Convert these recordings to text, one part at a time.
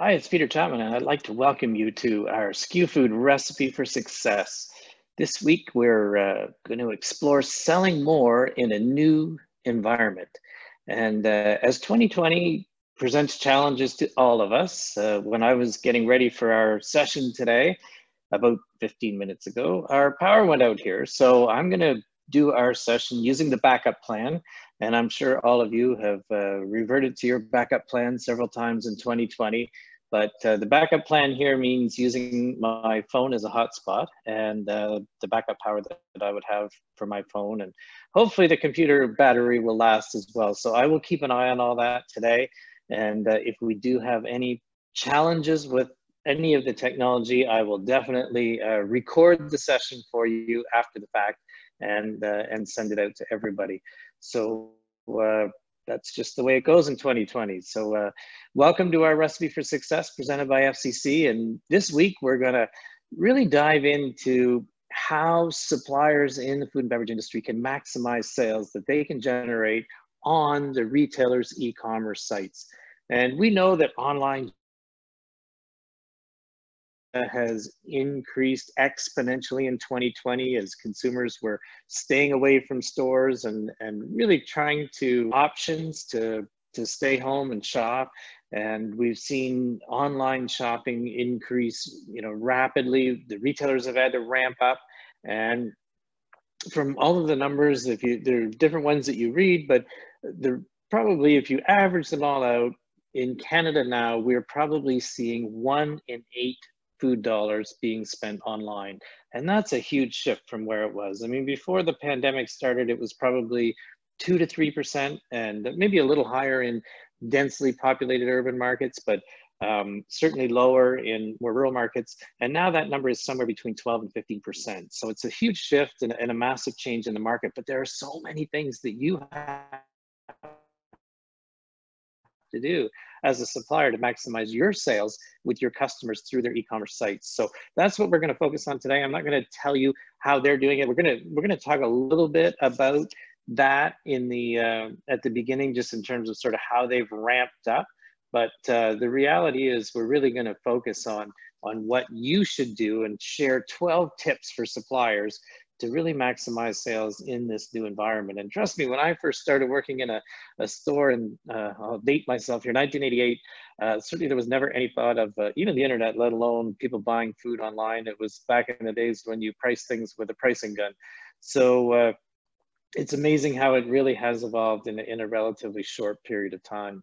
Hi, it's Peter Chapman, and I'd like to welcome you to our SKU Food Recipe for Success. This week, we're uh, going to explore selling more in a new environment. And uh, as 2020 presents challenges to all of us, uh, when I was getting ready for our session today, about 15 minutes ago, our power went out here. So I'm going to do our session using the backup plan. And I'm sure all of you have uh, reverted to your backup plan several times in 2020. But uh, the backup plan here means using my phone as a hotspot and uh, the backup power that, that, I would have for my phone. And hopefully the computer battery will last as well. So I will keep an eye on all that today. And uh, if we do have any challenges with any of the technology, I will definitely uh, record the session for you after the fact and, uh, and send it out to everybody. So uh, that's just the way it goes in 2020. So uh, welcome to our Recipe for Success presented by FCC. And this week we're gonna really dive into how suppliers in the food and beverage industry can maximize sales that they can generate on the retailers' e-commerce sites. And we know that online has increased exponentially in 2020 as consumers were staying away from stores and, and really trying to options to, to stay home and shop. And we've seen online shopping increase, you know, rapidly. The retailers have had to ramp up. And from all of the numbers, if you there are different ones that you read, but the probably if you average them all out, in Canada now, we're probably seeing one in eight food dollars being spent online. And that's a huge shift from where it was. I mean, before the pandemic started, it was probably two to 3% and maybe a little higher in densely populated urban markets, but um, certainly lower in more rural markets. And now that number is somewhere between 12 and 15%. So it's a huge shift and, and a massive change in the market, but there are so many things that you have to do as a supplier to maximize your sales with your customers through their e-commerce sites. So that's what we're going to focus on today. I'm not going to tell you how they're doing it. We're going to we're going to talk a little bit about that in the uh, at the beginning, just in terms of sort of how they've ramped up. But uh, the reality is, we're really going to focus on on what you should do and share 12 tips for suppliers to really maximize sales in this new environment. And trust me, when I first started working in a, a store, and uh, I'll date myself here, 1988, uh, certainly there was never any thought of uh, even the internet, let alone people buying food online. It was back in the days when you price things with a pricing gun. So uh, it's amazing how it really has evolved in in a relatively short period of time.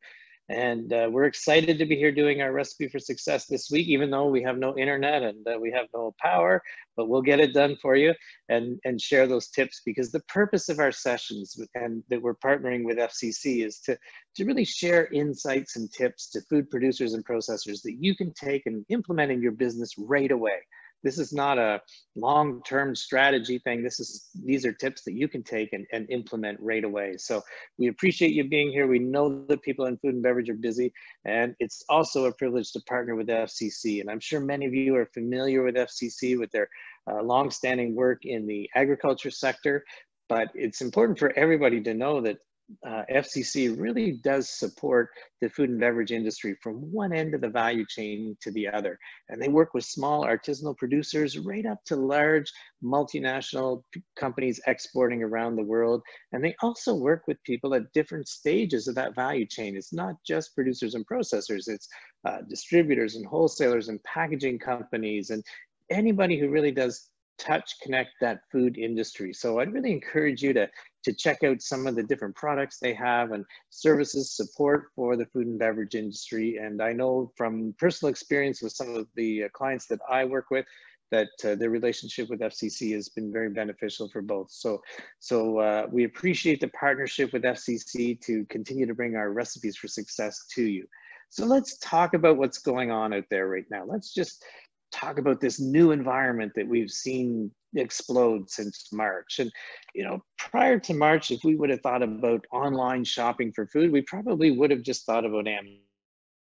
And uh, we're excited to be here doing our recipe for success this week, even though we have no internet and uh, we have no power, but we'll get it done for you and, and share those tips because the purpose of our sessions and that we're partnering with FCC is to, to really share insights and tips to food producers and processors that you can take and implement in your business right away. This is not a long-term strategy thing. This is these are tips that you can take and, and implement right away. So we appreciate you being here. We know that people in food and beverage are busy, and it's also a privilege to partner with FCC. And I'm sure many of you are familiar with FCC with their uh, long-standing work in the agriculture sector, but it's important for everybody to know that uh, FCC really does support the food and beverage industry from one end of the value chain to the other. And they work with small artisanal producers right up to large multinational companies exporting around the world. And they also work with people at different stages of that value chain. It's not just producers and processors, it's uh, distributors and wholesalers and packaging companies and anybody who really does touch connect that food industry. So I'd really encourage you to, to check out some of the different products they have and services support for the food and beverage industry. And I know from personal experience with some of the uh, clients that I work with, that uh, their relationship with FCC has been very beneficial for both. So, so uh, we appreciate the partnership with FCC to continue to bring our recipes for success to you. So let's talk about what's going on out there right now. Let's just talk about this new environment that we've seen explode since March. And, you know, prior to March, if we would have thought about online shopping for food, we probably would have just thought about Amazon.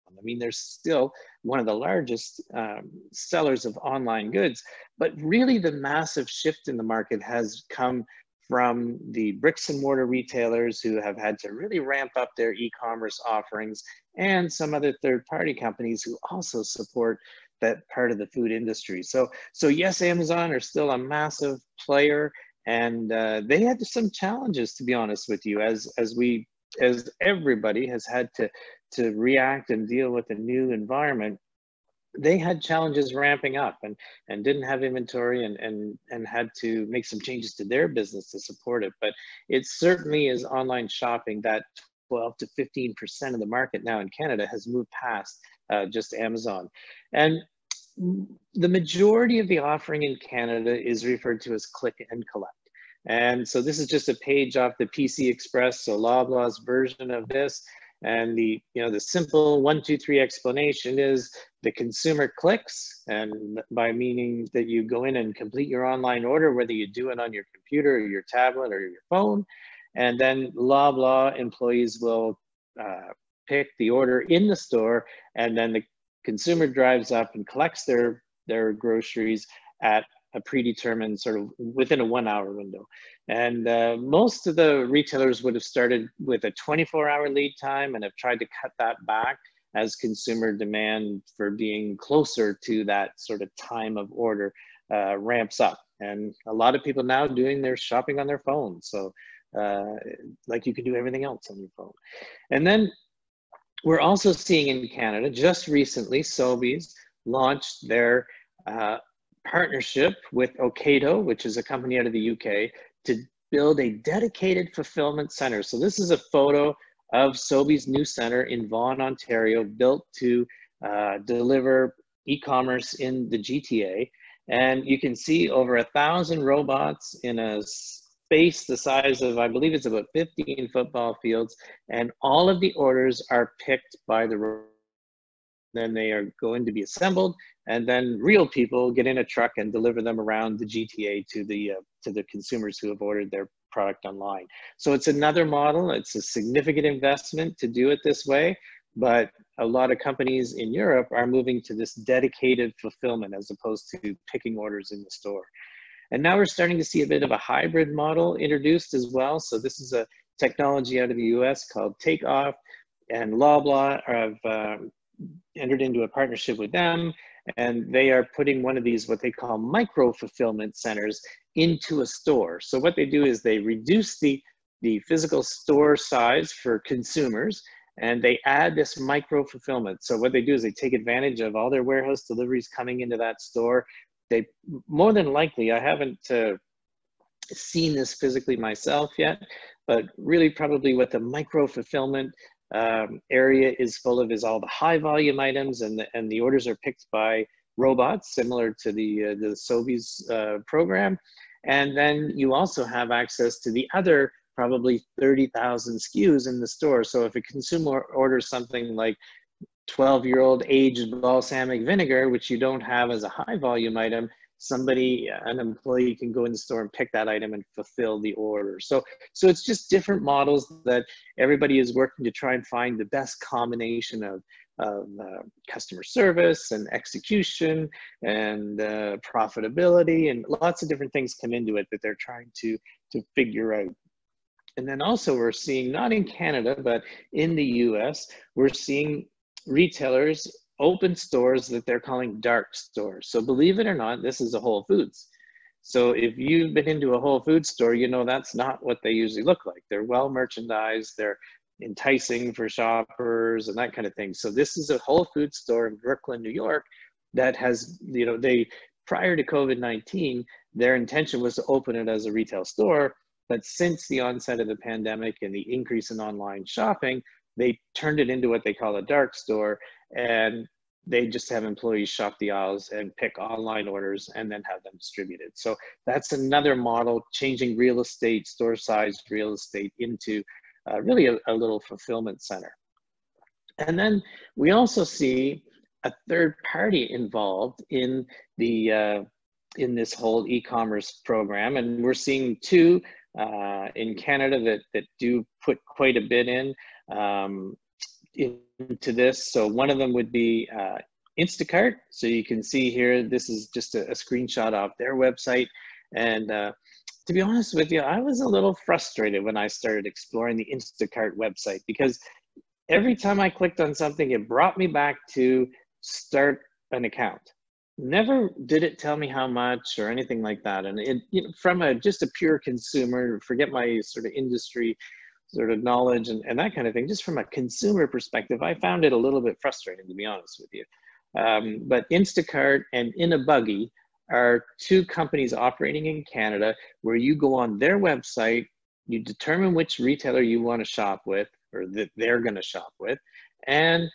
I mean, they're still one of the largest um, sellers of online goods, but really the massive shift in the market has come from the bricks and mortar retailers who have had to really ramp up their e-commerce offerings and some other third party companies who also support that part of the food industry. So, so yes, Amazon are still a massive player and uh, they had some challenges to be honest with you as, as we, as everybody has had to, to react and deal with a new environment they had challenges ramping up and, and didn't have inventory and, and, and had to make some changes to their business to support it. But it certainly is online shopping that 12 to 15% of the market now in Canada has moved past uh, just Amazon. And the majority of the offering in Canada is referred to as click and collect. And so this is just a page off the PC Express, so Loblaw's version of this. And the, you know, the simple one, two, three explanation is the consumer clicks, and by meaning that you go in and complete your online order, whether you do it on your computer or your tablet or your phone, and then Loblaw employees will uh, pick the order in the store, and then the consumer drives up and collects their, their groceries at a predetermined sort of within a one hour window. And uh, most of the retailers would have started with a 24 hour lead time and have tried to cut that back as consumer demand for being closer to that sort of time of order uh, ramps up. And a lot of people now doing their shopping on their phones. So uh, like you can do everything else on your phone. And then we're also seeing in Canada, just recently, Sobeys launched their uh, partnership with Ocado, which is a company out of the UK, to build a dedicated fulfillment center. So this is a photo of Sobeys' new center in Vaughan, Ontario, built to uh, deliver e-commerce in the GTA. And you can see over a thousand robots in a space the size of, I believe it's about 15 football fields. And all of the orders are picked by the then they are going to be assembled and then real people get in a truck and deliver them around the GTA to the uh, to the consumers who have ordered their product online. So it's another model. It's a significant investment to do it this way, but a lot of companies in Europe are moving to this dedicated fulfillment as opposed to picking orders in the store. And now we're starting to see a bit of a hybrid model introduced as well. So this is a technology out of the US called Takeoff and Loblaw have uh, entered into a partnership with them and they are putting one of these what they call micro fulfillment centers into a store so what they do is they reduce the the physical store size for consumers and they add this micro fulfillment so what they do is they take advantage of all their warehouse deliveries coming into that store they more than likely i haven't uh, seen this physically myself yet but really probably what the micro fulfillment um, area is full of is all the high volume items and the, and the orders are picked by robots similar to the, uh, the Sobeys uh, program. And then you also have access to the other probably 30,000 SKUs in the store. So if a consumer orders something like 12 year old aged balsamic vinegar, which you don't have as a high volume item, somebody, an employee can go in the store and pick that item and fulfill the order. So, so it's just different models that everybody is working to try and find the best combination of, of uh, customer service and execution and uh, profitability and lots of different things come into it that they're trying to, to figure out. And then also we're seeing, not in Canada, but in the US, we're seeing retailers open stores that they're calling dark stores. So believe it or not, this is a Whole Foods. So if you've been into a Whole Foods store, you know that's not what they usually look like. They're well merchandised, they're enticing for shoppers and that kind of thing. So this is a Whole Foods store in Brooklyn, New York that has, you know, they prior to COVID-19, their intention was to open it as a retail store. But since the onset of the pandemic and the increase in online shopping, they turned it into what they call a dark store and they just have employees shop the aisles and pick online orders and then have them distributed. So that's another model, changing real estate, store size real estate into uh, really a, a, little fulfillment center. And then we also see a third party involved in the uh, in this whole e-commerce program, and we're seeing two uh, in Canada that that do put quite a bit in. Um, into this. So one of them would be uh, Instacart. So you can see here, this is just a, a screenshot of their website. And uh, to be honest with you, I was a little frustrated when I started exploring the Instacart website because every time I clicked on something, it brought me back to start an account. Never did it tell me how much or anything like that. And it, you know, from a just a pure consumer, forget my sort of industry sort of knowledge and, and that kind of thing, just from a consumer perspective, I found it a little bit frustrating to be honest with you. Um, but Instacart and InaBuggy are two companies operating in Canada where you go on their website, you determine which retailer you want to shop with or that they're going to shop with, and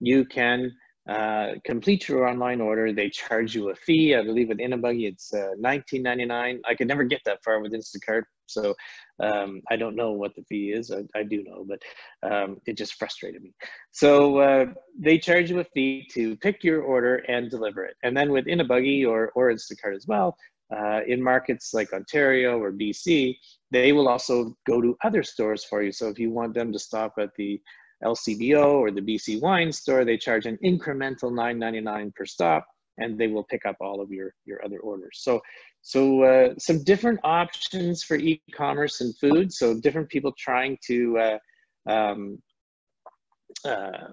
you can uh, complete your online order. They charge you a fee. I believe with InaBuggy it's uh, 19.99. I could never get that far with Instacart, so um, I don't know what the fee is. I, I do know, but um, it just frustrated me. So uh, they charge you a fee to pick your order and deliver it. And then with buggy or or Instacart as well, uh, in markets like Ontario or BC, they will also go to other stores for you. So if you want them to stop at the LCBO or the BC Wine store, they charge an incremental $9.99 per stop, and they will pick up all of your, your other orders. So, so uh, some different options for e-commerce and food. So different people trying to uh, um, uh,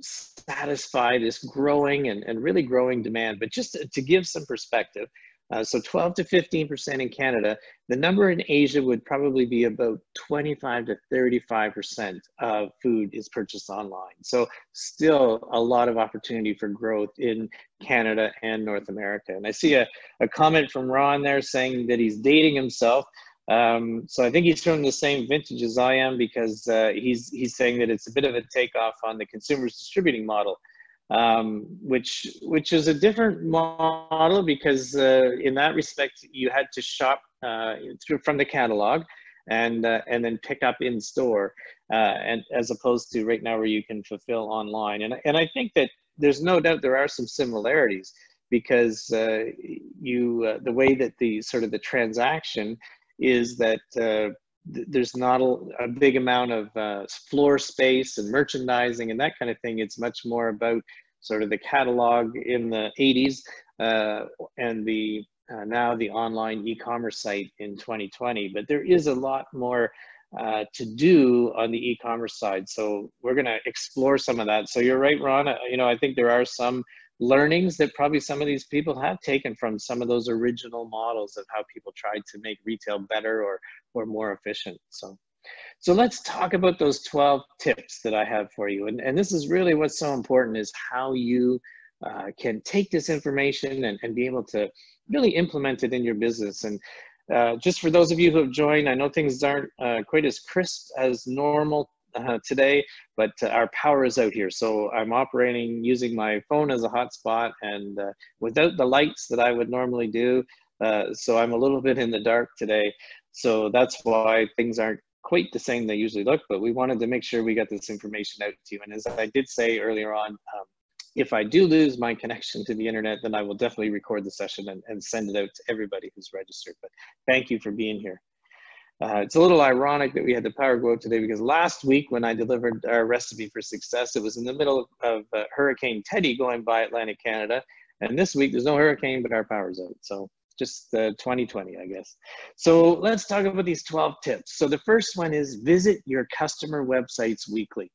satisfy this growing and, and really growing demand. But just to, to give some perspective, uh, so 12 to 15% in Canada. The number in Asia would probably be about 25 to 35% of food is purchased online. So still a lot of opportunity for growth in Canada and North America. And I see a, a comment from Ron there saying that he's dating himself. Um, so I think he's from the same vintage as I am because uh, he's, he's saying that it's a bit of a takeoff on the consumers distributing model um, which which is a different model because uh, in that respect you had to shop uh, through from the catalog and uh, and then pick up in store uh, and as opposed to right now where you can fulfill online. And and I think that there's no doubt there are some similarities because uh, you uh, the way that the sort of the transaction is that there's not a, a, big amount of uh, floor space and merchandising and that kind of thing. It's much more about sort of the catalog in the 80s uh, and the uh, now the online e-commerce site in 2020. But there is a lot more uh, to do on the e-commerce side. So we're going to explore some of that. So you're right, Ron. Uh, you know, I think there are some learnings that probably some of these people have taken from some of those original models of how people tried to make retail better or or more efficient so. So let's talk about those 12 tips that i have for you and, and this is really what's so important is how you uh, can take this information and, and be able to really implement it in your business and uh, just for those of you who have joined, I know things aren't uh, quite as crisp as normal uh, today, but uh, our power is out here. So I'm operating using my phone as a hotspot and uh, without the lights that I would normally do. Uh, so I'm a little bit in the dark today. So that's why things aren't quite the same they usually look, but we wanted to make sure we got this information out to you. And as I did say earlier on, um, if I do lose my connection to the internet, then I will definitely record the session and, and send it out to everybody who's registered. But thank you for being here. Uh, it's a little ironic that we had the power go out today because last week when I delivered our recipe for success, it was in the middle of uh, Hurricane Teddy going by Atlantic Canada. And this week there's no hurricane, but our power's out. So just uh, 2020, I guess. So let's talk about these 12 tips. So the first one is visit your customer websites weekly.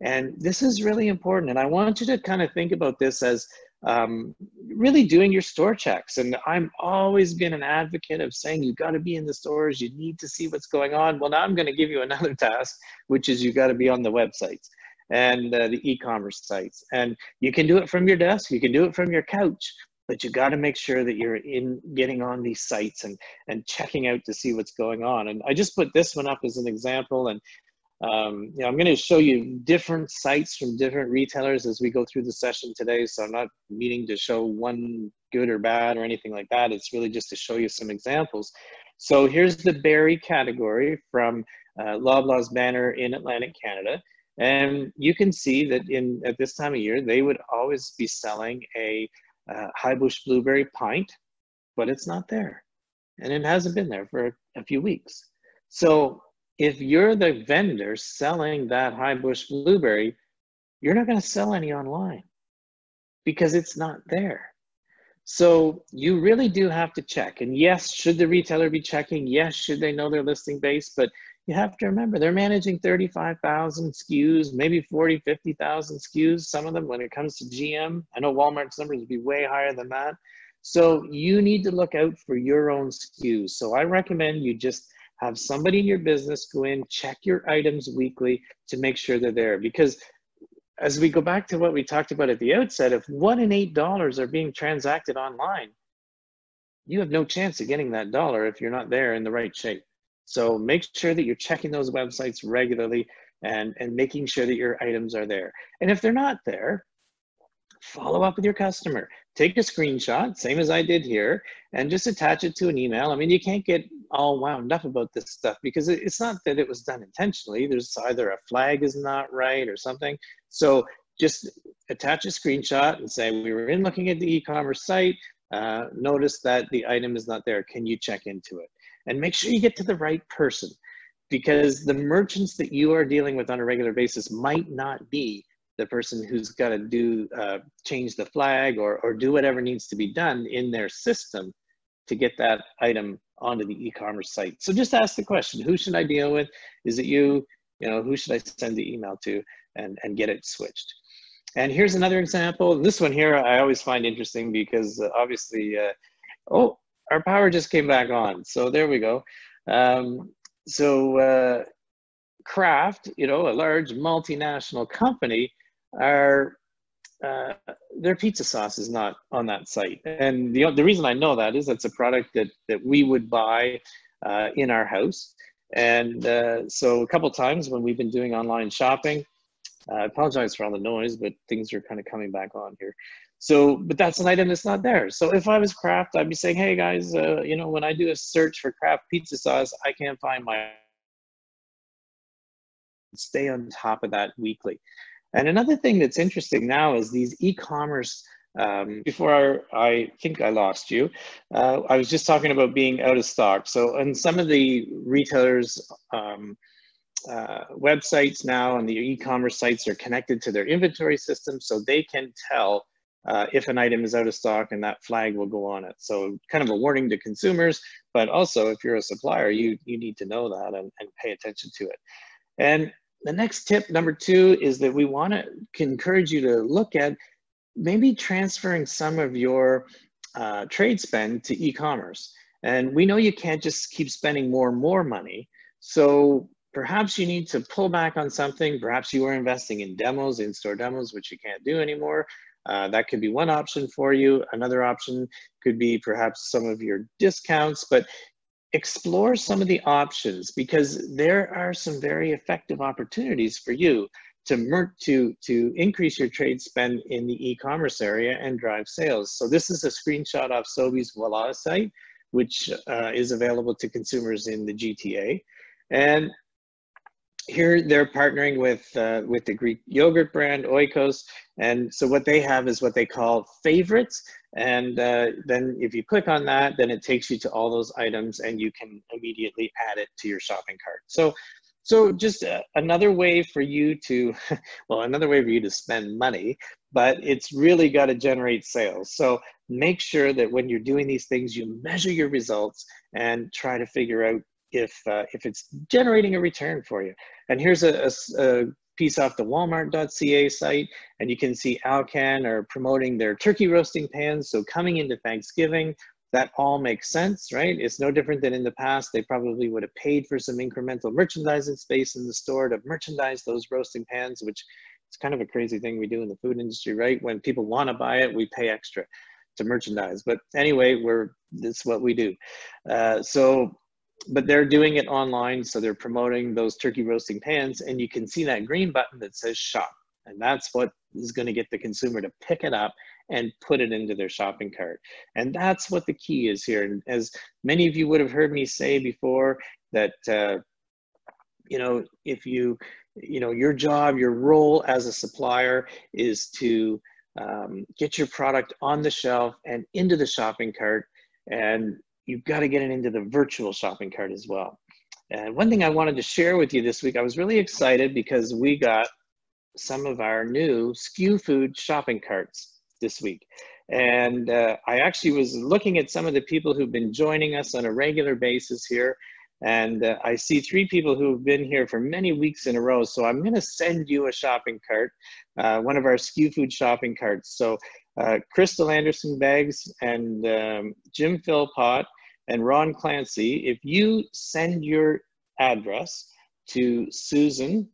And this is really important. And I want you to kind of think about this as um, really doing your store checks. And I'm always been an advocate of saying you've got to be in the stores, you need to see what's going on. Well, now I'm going to give you another task, which is you've got to be on the websites and uh, the e-commerce sites. And you can do it from your desk, you can do it from your couch, but you got to make sure that you're in getting on these sites and and checking out to see what's going on. And I just put this one up as an example. And um, you know, I'm going to show you different sites from different retailers as we go through the session today. So I'm not meaning to show one good or bad or anything like that. It's really just to show you some examples. So here's the berry category from uh, Loblaws banner in Atlantic Canada. And you can see that in at this time of year, they would always be selling a uh, high bush blueberry pint, but it's not there. And it hasn't been there for a few weeks. So if you're the vendor selling that high bush blueberry, you're not going to sell any online because it's not there. So you really do have to check. And yes, should the retailer be checking? Yes, should they know their listing base? But you have to remember they're managing 35,000 SKUs, maybe 40, 50,000 SKUs, some of them when it comes to GM. I know Walmart's numbers would be way higher than that. So you need to look out for your own SKUs. So I recommend you just have somebody in your business go in, check your items weekly to make sure they're there. Because as we go back to what we talked about at the outset, if one in eight dollars are being transacted online, you have no chance of getting that dollar if you're not there in the right shape. So make sure that you're checking those websites regularly and, and making sure that your items are there. And if they're not there, follow up with your customer. Take a screenshot, same as I did here, and just attach it to an email. I mean, you can't get all wound up about this stuff because it's not that it was done intentionally. There's either a flag is not right or something. So just attach a screenshot and say, we were in looking at the e-commerce site, uh, notice that the item is not there. Can you check into it? And make sure you get to the right person because the merchants that you are dealing with on a regular basis might not be the person who's got to do uh, change the flag or, or do whatever needs to be done in their system to get that item onto the e-commerce site. So just ask the question, who should I deal with? Is it you? You know, who should I send the email to and, and get it switched? And here's another example. This one here I always find interesting because uh, obviously, uh, oh, our power just came back on. So there we go. Um, so uh, Kraft, you know, a large multinational company, are uh, their pizza sauce is not on that site. And the, the reason I know that is that's a product that, that we would buy uh, in our house. And uh, so a couple times when we've been doing online shopping, I apologize for all the noise, but things are kind of coming back on here. So, but that's an item that's not there. So if I was Kraft, I'd be saying, hey guys, uh, you know, when I do a search for Kraft pizza sauce, I can't find my, stay on top of that weekly. And another thing that's interesting now is these e-commerce um, before I think I lost you, uh, I was just talking about being out of stock. So and some of the retailers' um, uh, websites now and the e-commerce sites are connected to their inventory system so they can tell uh, if an item is out of stock and that flag will go on it. So kind of a warning to consumers, but also if you're a supplier, you, you need to know that and, and pay attention to it. And the next tip, number two, is that we want to encourage you to look at maybe transferring some of your uh, trade spend to e-commerce. And we know you can't just keep spending more and more money. So perhaps you need to pull back on something. Perhaps you are investing in demos, in-store demos, which you can't do anymore. Uh, that could be one option for you. Another option could be perhaps some of your discounts, but explore some of the options because there are some very effective opportunities for you to to to increase your trade spend in the e-commerce area and drive sales. So this is a screenshot of Sobeys Voilà site, which uh, is available to consumers in the GTA. And here they're partnering with uh, with the Greek yogurt brand Oikos, and so what they have is what they call favorites. And uh, then if you click on that, then it takes you to all those items, and you can immediately add it to your shopping cart. So, so just uh, another way for you to, well, another way for you to spend money, but it's really got to generate sales. So make sure that when you're doing these things, you measure your results and try to figure out if uh, if it's generating a return for you. And here's a, a, a piece off the walmart.ca site, and you can see Alcan are promoting their turkey roasting pans. So coming into Thanksgiving, that all makes sense, right? It's no different than in the past. They probably would have paid for some incremental merchandising space in the store to merchandise those roasting pans, which it's kind of a crazy thing we do in the food industry, right? When people want to buy it, we pay extra to merchandise. But anyway, we're that's what we do. Uh, so but they're doing it online. So they're promoting those turkey roasting pans and you can see that green button that says shop. And that's what is going to get the consumer to pick it up and put it into their shopping cart. And that's what the key is here. And as many of you would have heard me say before that, uh, you know, if you, you know, your job, your role as a supplier is to um, get your product on the shelf and into the shopping cart. And you've got to get it into the virtual shopping cart as well. And one thing I wanted to share with you this week, I was really excited because we got some of our new SKU Food shopping carts. this week. And uh, I actually was looking at some of the people who've been joining us on a regular basis here. And uh, I see three people who've been here for many weeks in a row. So I'm going to send you a shopping cart, uh, one of our SKU Food shopping carts. So uh, Crystal Anderson Bags and um, Jim Philpott and Ron Clancy, if you send your address to Susan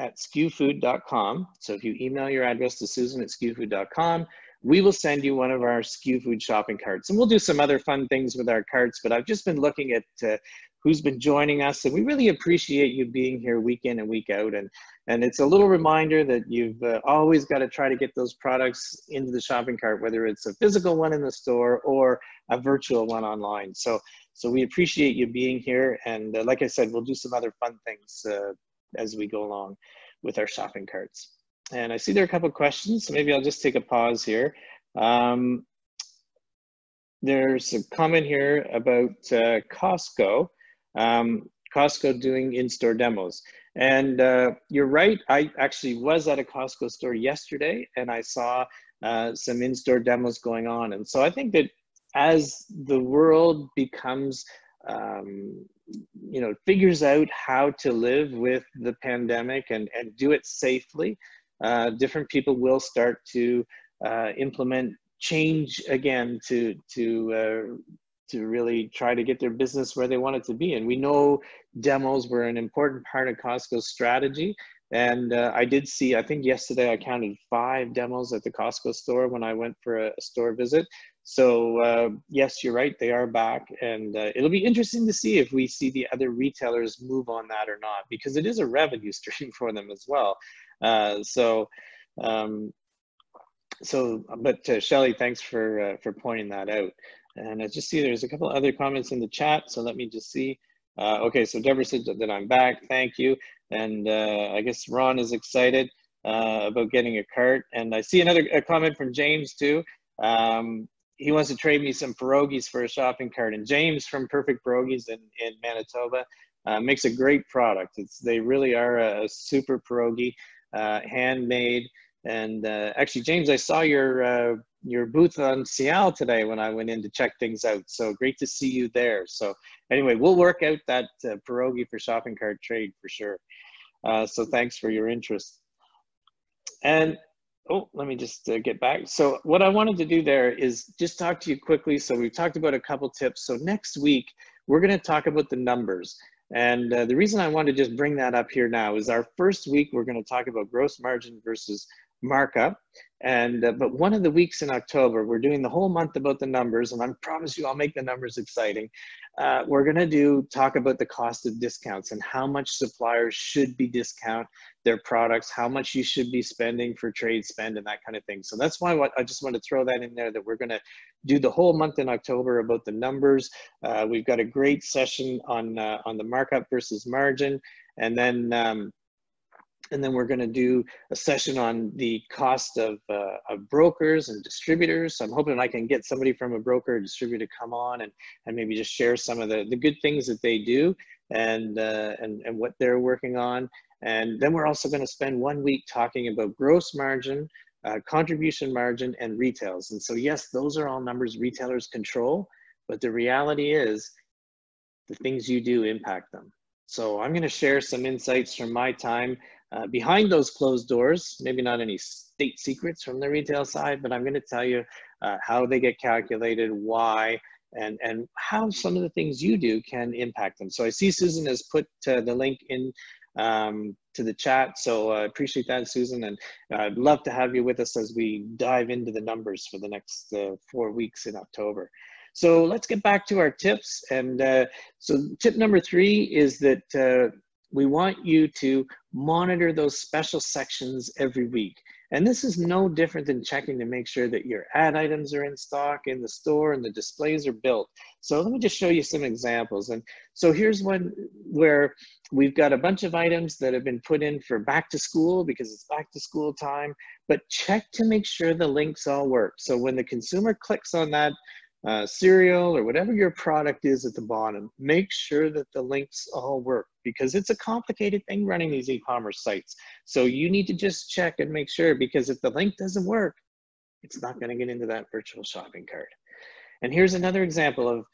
at skufood.com, So if you email your address to susan at skufood.com, we will send you one of our SKU Food shopping carts. And we'll do some other fun things with our carts, but I've just been looking at uh, who's been joining us and we really appreciate you being here week in and week out. And, and it's a little reminder that you've uh, always got to try to get those products into the shopping cart, whether it's a physical one in the store or a virtual one online. So, so we appreciate you being here. And uh, like I said, we'll do some other fun things uh, as we go along with our shopping carts. And I see there are a couple questions, so maybe I'll just take a pause here. Um, there's a comment here about uh, Costco, um, Costco doing in-store demos. And uh, you're right, I actually was at a Costco store yesterday and I saw uh, some in-store demos going on. And so I think that as the world becomes um, you know figures out how to live with the pandemic and and do it safely uh, different people will start to uh, implement change again to to uh, to really try to get their business where they want it to be and we know demos were an important part of costco's strategy and uh, I did see, I think yesterday I counted five demos at the Costco store when I went for a, a store visit. So uh, yes, you're right, they are back. And uh, it'll be interesting to see if we see the other retailers move on that or not, because it is a revenue stream for them as well. Uh, so, um, so, but uh, Shelly, thanks for, uh, for pointing that out. And I just see there's a couple other comments in the chat. So let me just see. Uh, okay, so Deborah said that I'm back. Thank you. And uh, I guess Ron is excited uh, about getting a cart. And I see another comment from James too. Um, he wants to trade me some pierogies for a shopping cart. And James from Perfect Pierogies in, in Manitoba uh, makes a great product. It's they really are a, a super pierogi, uh, handmade. And uh, actually, James, I saw your your booth on SIAL today when I went in to check things out. So great to see you there. So anyway, we'll work out that uh, pierogi for shopping cart trade for sure. Uh, so thanks for your interest. And oh, let me just uh, get back. So what I wanted to do there is just talk to you quickly. So we've talked about a couple tips. So next week, we're gonna talk about the numbers. And uh, the reason I want to just bring that up here now is our first week, we're going to talk about gross margin versus markup. And uh, but one of the weeks in October, we're doing the whole month about the numbers, and I promise you, I'll make the numbers exciting. Uh, we're going to do talk about the cost of discounts and how much suppliers should be discount their products, how much you should be spending for trade spend, and that kind of thing. So that's why I just want to throw that in there that we're going to do the whole month in October about the numbers. Uh, we've got a great session on uh, on the markup versus margin, and then. Um, and then we're going to do a session on the cost of, uh, of brokers and distributors. So I'm hoping I can get somebody from a broker or distributor to come on and, and maybe just share some of the, the good things that they do and, uh, and, and what they're working on. And then we're also going to spend one week talking about gross margin, uh, contribution margin, and retails. And so, yes, those are all numbers retailers control, but the reality is the things you do impact them. So I'm going to share some insights from my time uh, behind those closed doors, maybe not any state secrets from the retail side, but I'm going to tell you uh, how they get calculated, why, and, and how some of the things you do can impact them. So I see Susan has put uh, the link in um, to the chat. So I appreciate that, Susan. And I'd love to have you with us as we dive into the numbers for the next uh, four weeks in October. So let's get back to our tips. And uh, so tip number three is that uh, we want you to monitor those special sections every week. And this is no different than checking to make sure that your ad items are in stock in the store and the displays are built. So let me just show you some examples. And so here's one where we've got a bunch of items that have been put in for back to school because it's back to school time, but check to make sure the links all work. So when the consumer clicks on that uh, cereal or whatever your product is at the bottom, make sure that the links all work because it's a complicated thing running these e-commerce sites. So you need to just check and make sure because if the link doesn't work, it's not going to get into that virtual shopping cart. And here's another example of,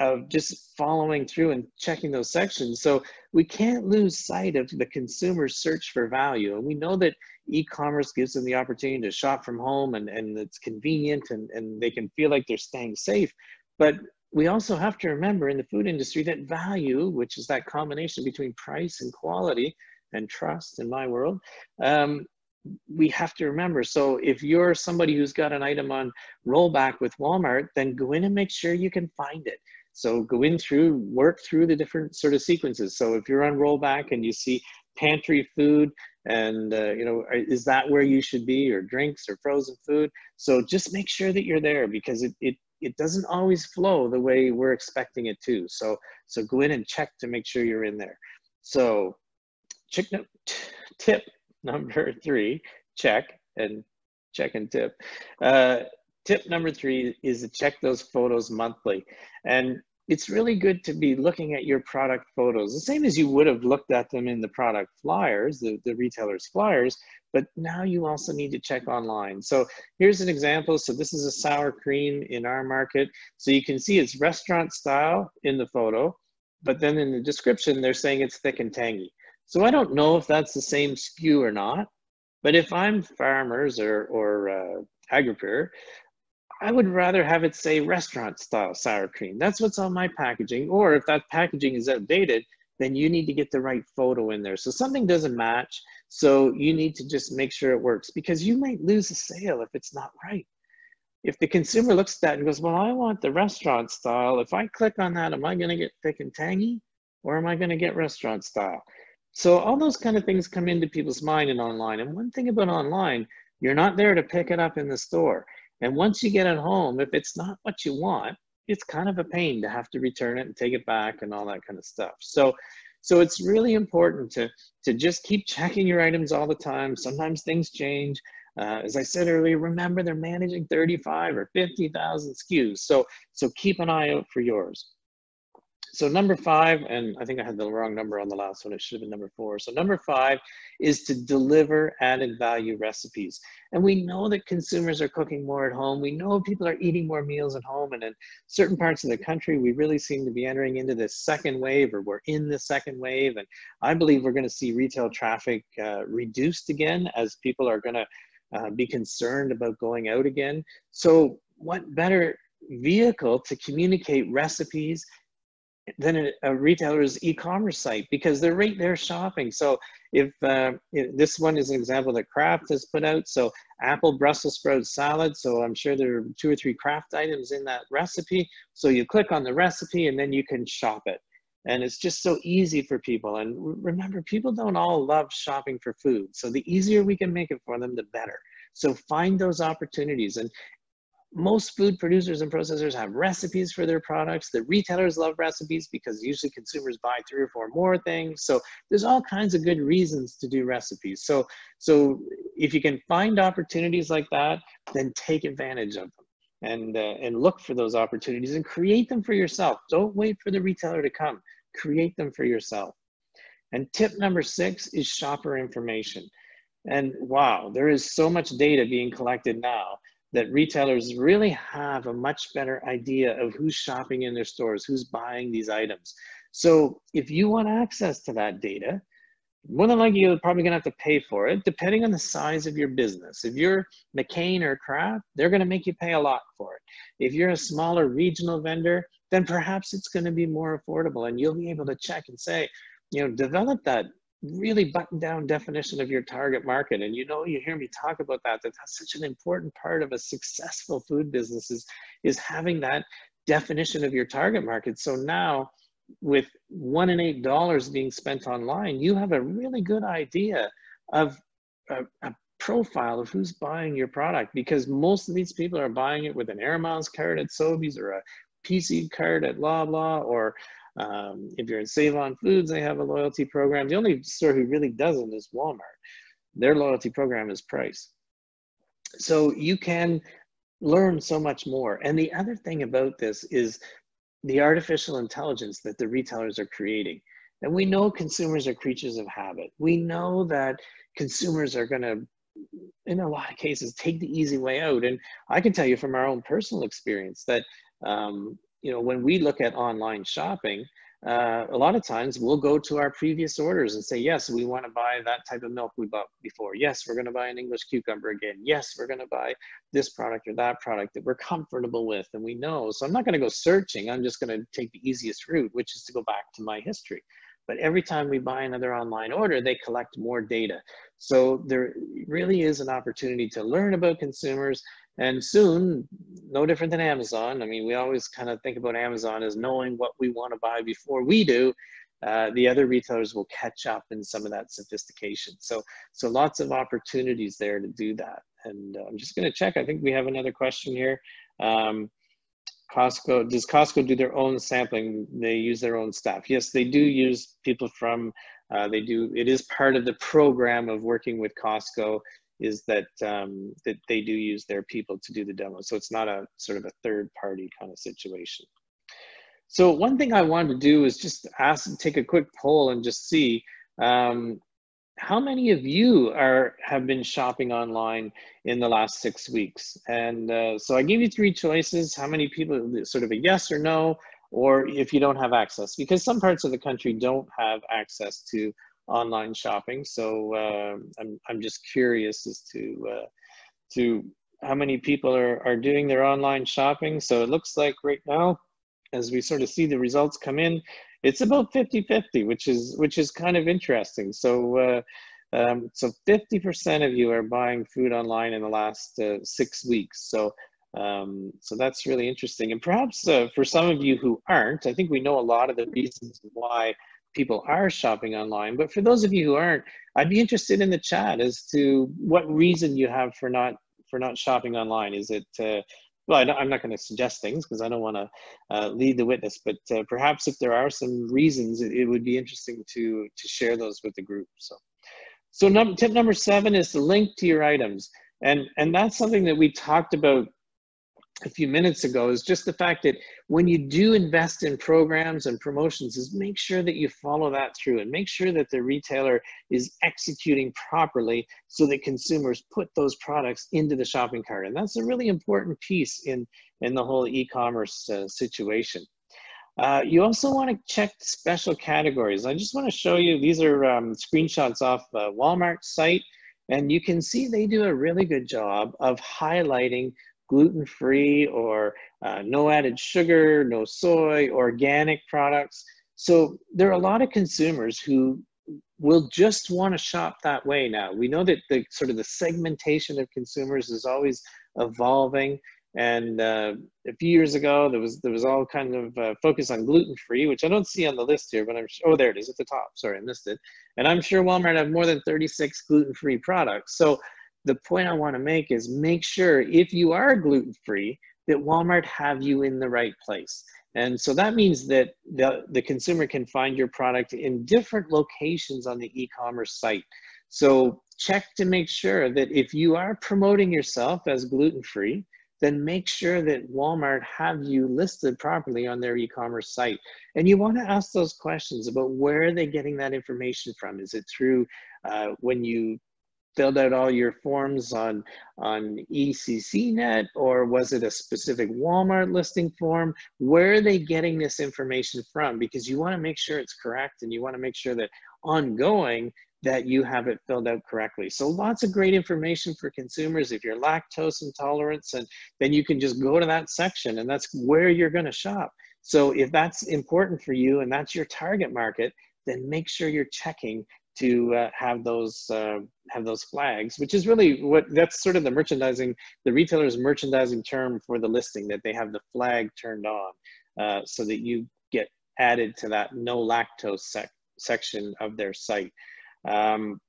of just following through and checking those sections. So we can't lose sight of the consumer's search for value. And we know that e-commerce gives them the opportunity to shop from home and, and it's convenient and, and they can feel like they're staying safe. But we also have to remember in the food industry that value, which is that combination between price and quality and trust in my world, um, we have to remember. So if you're somebody who's got an item on rollback with Walmart, then go in and make sure you can find it. So go in through, work through the different sort of sequences. So if you're on rollback and you see pantry food and uh, you know is that where you should be or drinks or frozen food? So just make sure that you're there because it, it it doesn't always flow the way we're expecting it to. So so go in and check to make sure you're in there. So check no, tip number three check and check and tip. Uh, tip number three is to check those photos monthly. And it's really good to be looking at your product photos, the same as you would have looked at them in the product flyers, the, the retailer's flyers, but now you also need to check online. So here's an example. So this is a sour cream in our market. So you can see it's restaurant style in the photo, but then in the description, they're saying it's thick and tangy. So I don't know if that's the same SKU or not, but if I'm farmers or, or uh, Agropur, I would rather have it say restaurant style sour cream. That's what's on my packaging. Or if that packaging is outdated, then you need to get the right photo in there. So something doesn't match. So you need to just make sure it works because you might lose a sale if it's not right. If the consumer looks at that and goes, well, I want the restaurant style. If I click on that, am I going to get thick and tangy or am I going to get restaurant style? So all those kind of things come into people's mind and online. And one thing about online, you're not there to pick it up in the store. And once you get it home, if it's not what you want, it's kind of a pain to have to return it and take it back and all that kind of stuff. So, so it's really important to, to just keep checking your items all the time. Sometimes things change. Uh, as I said earlier, remember they're managing 35 or 50,000 SKUs. So, so keep an eye out for yours. So number five, and I think I had the wrong number on the last one, it should have been number four. So number five is to deliver added value recipes. And we know that consumers are cooking more at home. We know people are eating more meals at home. And in certain parts of the country, we really seem to be entering into this second wave or we're in the second wave. And I believe we're gonna see retail traffic uh, reduced again as people are gonna uh, be concerned about going out again. So what better vehicle to communicate recipes than a, retailer's e-commerce site because they're right there shopping. So if, uh, if, this one is an example that Kraft has put out, so apple Brussels sprout salad. So I'm sure there are two or three Kraft items in that recipe. So you click on the recipe and then you can shop it. And it's just so easy for people. And remember, people don't all love shopping for food. So the easier we can make it for them, the better. So find those opportunities. And most food producers and processors have recipes for their products. The retailers love recipes because usually consumers buy three or four more things. So there's all kinds of good reasons to do recipes. So, so if you can find opportunities like that, then take advantage of them and, uh, and look for those opportunities and create them for yourself. Don't wait for the retailer to come, create them for yourself. And tip number six is shopper information. And wow, there is so much data being collected now that retailers really have a much better idea of who's shopping in their stores, who's buying these items. So if you want access to that data, more than likely you're probably gonna have to pay for it, depending on the size of your business. If you're McCain or Kraft, they're gonna make you pay a lot for it. If you're a smaller regional vendor, then perhaps it's gonna be more affordable and you'll be able to check and say, you know, develop that really button down definition of your target market. And you know, you hear me talk about that, that that's such an important part of a successful food business is, is having that definition of your target market. So now with one in eight dollars being spent online, you have a really good idea of a, a profile of who's buying your product because most of these people are buying it with an Air Miles card at Sobeys or a PC card at Loblaw or um, if you're in Save On Foods, they have a loyalty program. The only store who really doesn't is Walmart. Their loyalty program is price. So you can learn so much more. And the other thing about this is the artificial intelligence that the retailers are creating. And we know consumers are creatures of habit. We know that consumers are going to in a lot of cases take the easy way out. And I can tell you from our own personal experience that um, you know when we look at online shopping, uh, a lot of times we'll go to our previous orders and say, yes, we want to buy that type of milk we bought before. Yes, we're going to buy an English cucumber again. Yes, we're going to buy this product or that product that we're comfortable with and we know. So I'm not going to go searching. I'm just going to take the easiest route, which is to go back to my history. But every time we buy another online order, they collect more data. So there really is an opportunity to learn about consumers and soon, no different than Amazon. I mean, we always kind of think about Amazon as knowing what we want to buy before we do. Uh, the other retailers will catch up in some of that sophistication. So, so lots of opportunities there to do that. And uh, I'm just going to check. I think we have another question here. Um, Costco, does Costco do their own sampling? They use their own staff. Yes, they do use people from, uh, they do, it is part of the program of working with Costco is that um, that they do use their people to do the demo. So it's not a sort of a third party kind of situation. So one thing I wanted to do is just ask, take a quick poll and just see um, how many of you are have been shopping online in the last six weeks. And uh, so I gave you three choices. How many people, sort of a yes or no, or if you don't have access, because some parts of the country don't have access to online shopping. So uh, I'm, I'm just curious as to, uh, to how many people are, are doing their online shopping. So it looks like right now, as we sort of see the results come in, it's about 50-50, which is, which is kind of interesting. So, uh, um, so 50% of you are buying food online in the last uh, six weeks. So um, so that's really interesting. And perhaps uh, for some of you who aren't, I think we know a lot of the reasons why people are shopping online. But for those of you who aren't, I'd be interested in the chat as to what reason you have for not for not shopping online. Is it uh, well, I am not going to suggest things because I don't want to uh, lead the witness, but uh, perhaps if there are some reasons, it, it, would be interesting to to share those with the group. So, so num tip number seven is to link to your items, and and that's something that we talked about a few minutes ago is just the fact that when you do invest in programs and promotions is make sure that you follow that through and make sure that the retailer is executing properly so that consumers put those products into the shopping cart. And that's a really important piece in in the whole e-commerce uh, situation. Uh, you also want to check special categories. I just want to show you these are um, screenshots off uh, walmart's site and you can see they do a really good job of highlighting gluten-free or uh, no added sugar, no soy, organic products. So there are a lot of consumers who will just want to shop that way now. We know that the sort of the segmentation of consumers is always evolving. And uh, a few years ago, there was there was all kind of uh, focus on gluten free, which I don't see on the list here, but I'm oh there it is at the top. Sorry, I missed it. And I'm sure Walmart have more than 36 gluten free products. So the point I want to make is make sure if you are gluten free, that Walmart have you in the right place. And so that means that the, the consumer can find your product in different locations on the e-commerce site. So check to make sure that if you are promoting yourself as gluten-free, then make sure that Walmart have you listed properly on their e-commerce site. And you want to ask those questions about where are they getting that information from? Is it through uh, when you filled out all your forms on, on ECCNet or was it a specific Walmart listing form? Where are they getting this information from? Because you wanna make sure it's correct and you wanna make sure that ongoing that you have it filled out correctly. So lots of great information for consumers. If you're lactose intolerant, and then you can just go to that section and that's where you're gonna shop. So if that's important for you and that's your target market, then make sure you're checking to uh, have those uh, have those flags, which is really what that's sort of the merchandising, the retailer's merchandising term for the listing that they have the flag turned on, uh, so that you get added to that no lactose sec section of their site. Um,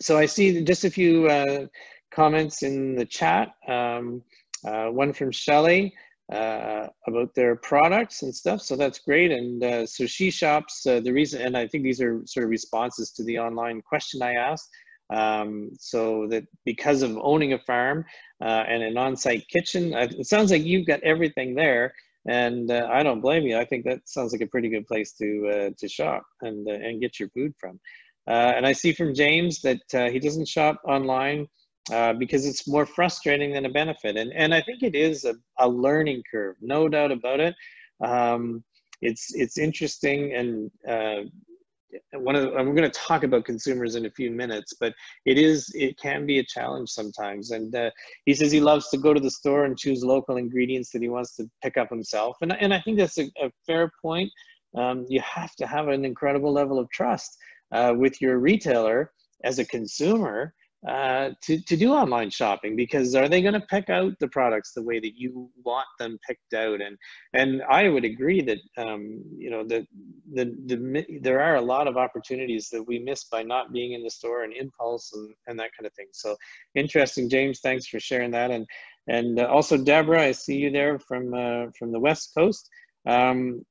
so I see just a few uh, comments in the chat. Um, uh, one from Shelley uh, about their products and stuff. So that's great. And uh, so she shops uh, the reason, and I think these are sort of responses to the online question I asked. Um, so that because of owning a farm uh, and an on-site kitchen, it sounds like you've got everything there. And uh, I don't blame you. I think that sounds like a pretty good place to uh, to shop and and get your food from. and I see from James that he doesn't shop online uh, because it's more frustrating than a benefit. And, and I think it is a, a learning curve, no doubt about it. Um, it's, it's interesting and uh, one of the, I'm going to talk about consumers in a few minutes, but it is it can be a challenge sometimes. And uh, he says he loves to go to the store and choose local ingredients that he wants to pick up himself. And and I think that's a, a fair point. Um, you have to have an incredible level of trust uh, with your retailer as a consumer uh, to, to do online shopping because are they going to pick out the products the way that you want them picked out? And and I would agree that um, you know the, the the there are a lot of opportunities that we miss by not being in the store and impulse and, and that kind of thing. So interesting James thanks for sharing that. And and also Deborah I see you there from uh, from the west coast. Um,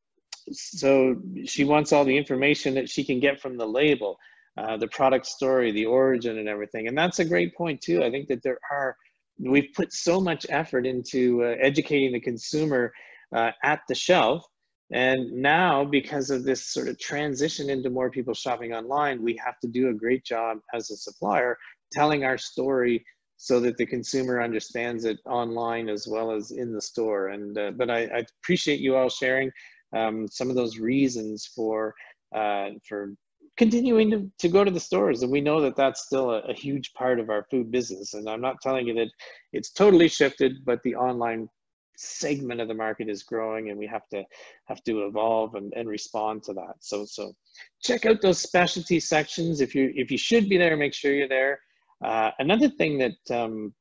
so she wants all the information that she can get from the label uh, the product story, the origin, and everything. And that's a great point too. I think that there are we've put so much effort into uh, educating the consumer uh, at the shelf. And now, because of this sort of transition into more people shopping online, we have to do a great job as a supplier telling our story so that the consumer understands it online as well as in the store. And uh, but I, I, appreciate you all sharing um, some of those reasons for uh, for continuing to, to go to the stores and we know that that's still a, a, huge part of our food business. And i'm not telling you that it's totally shifted but the online segment of the market is growing and we have to have to evolve and, and respond to that. So so check out those specialty sections. If you if you should be there make sure you're there. Uh, another thing that um,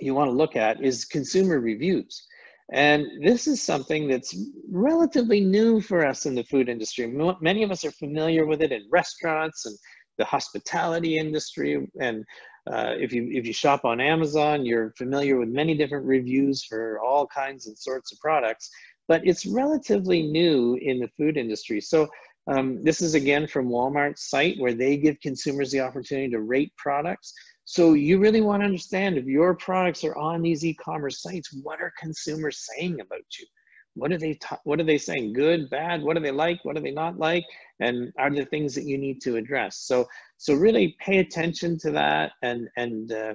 you want to look at is consumer reviews and this is something that's relatively new for us in the food industry. Many of us are familiar with it in restaurants and the hospitality industry. And uh, if, you, if you shop on Amazon, you're familiar with many different reviews for all kinds and sorts of products. But it's relatively new in the food industry. So um, this is again from Walmart's site where they give consumers the opportunity to rate products. So you really want to understand if your products are on these e-commerce sites, what are consumers saying about you? What are they what are they saying? Good, bad? What do they like? What do they not like? And are there things that you need to address? So so really pay attention to that and and uh,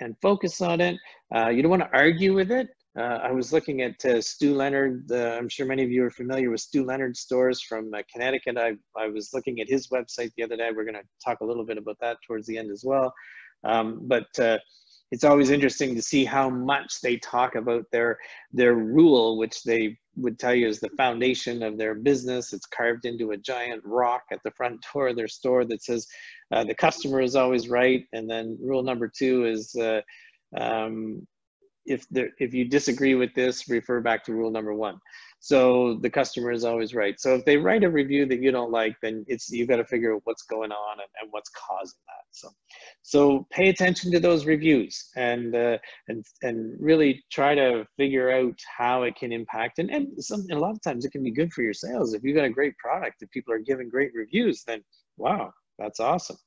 and focus on it. Uh, you don't want to argue with it. Uh, I was looking at uh, Stew Leonard. Uh, I'm sure many of you are familiar with Stew Leonard stores from uh, Connecticut. I, I was looking at his website the other day. We're going to talk a little bit about that towards the end as well. Um, but uh, it's always interesting to see how much they talk about their their rule, which they would tell you is the foundation of their business. It's carved into a giant rock at the front door of their store that says uh, the customer is always right. And then rule number two is uh, um, if there, if you disagree with this, refer back to rule number one. So the customer is always right. So if they write a review that you don't like, then it's you've got to figure out what's going on and, and what's causing that. So, so pay attention to those reviews and uh, and and really try to figure out how it can impact. And and some and a lot of times it can be good for your sales if you've got a great product. If people are giving great reviews, then wow, that's awesome.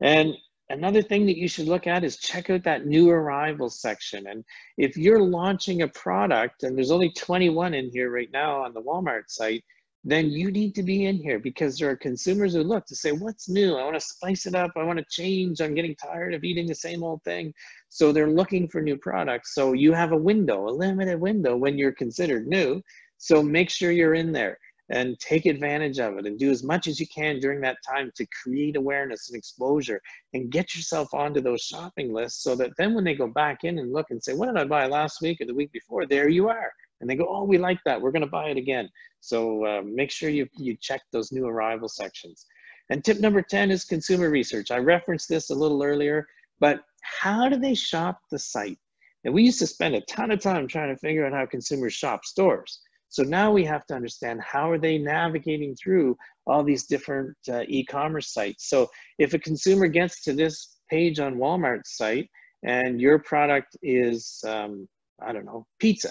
And another thing that you should look at is check out that new arrivals section. And if you're launching a product, and there's only 21 in here right now on the Walmart site, then you need to be in here because there are consumers who look to say, what's new? I want to spice it up. I want to change. I'm getting tired of eating the same old thing. So they're looking for new products. So you have a window, a limited window when you're considered new. So make sure you're in there and take advantage of it and do as much as you can during that time to create awareness and exposure and get yourself onto those shopping lists so that then when they go back in and look and say, what did I buy last week or the week before? There you are. And they go, oh, we like that. We're going to buy it again. So uh, make sure you, you check those new arrival sections. And tip number 10 is consumer research. I referenced this a little earlier, but how do they shop the site? And we used to spend a ton of time trying to figure out how consumers shop stores. So now we have to understand how are they navigating through all these different uh, e-commerce sites. So if a consumer gets to this page on Walmart's site and your product is, um, I don't know, pizza,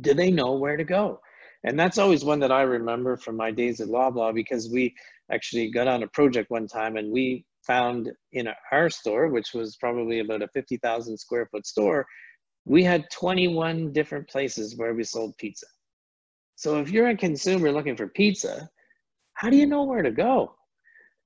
do they know where to go? And that's always one that I remember from my days at Loblaw because we actually got on a project one time and we found in our store, which was probably about a 50,000 square foot store, we had 21 different places where we sold pizza. So if you're a consumer looking for pizza, how do you know where to go?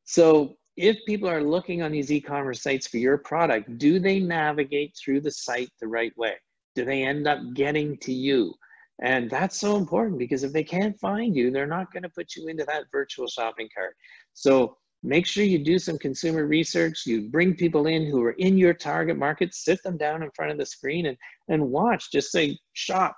So if people are looking on these e-commerce sites for your product, do they navigate through the site the right way? Do they end up getting to you? And that's so important because if they can't find you, they're not going to put you into that virtual shopping cart. So make sure you do some consumer research. You bring people in who are in your target market, sit them down in front of the screen and, and watch. Just say, shop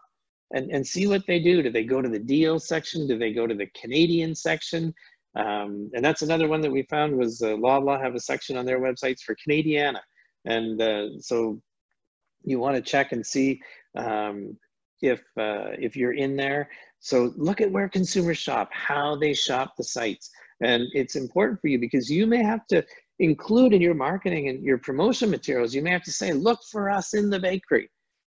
and, and see what they do. Do they go to the deal section? Do they go to the Canadian section? Um, and that's another one that we found was uh, Loblaw have a section on their websites for Canadiana. And uh, so you want to check and see um, if, uh, if you're in there. So look at where consumers shop, how they shop the sites. And it's important for you because you may have to include in your marketing and your promotion materials, you may have to say, look for us in the bakery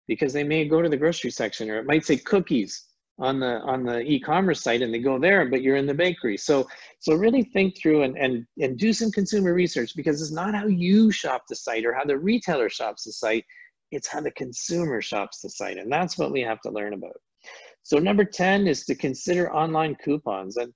because they may go to the grocery section or it might say cookies on the on the e-commerce site and they go there but you're in the bakery. So so really think through and and and do some consumer research because it's not how you shop the site or how the retailer shops the site. It's how the consumer shops the site and that's what we have to learn about. So number 10 is to consider online coupons. And